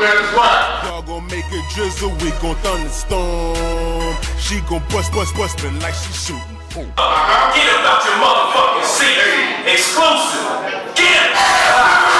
Y'all gon' make it drizzle, we gon' thunderstorm. She gon' bust, bust, bustin' like she shootin'. Uh -huh. Get about your motherfucking seat. Exclusive. Get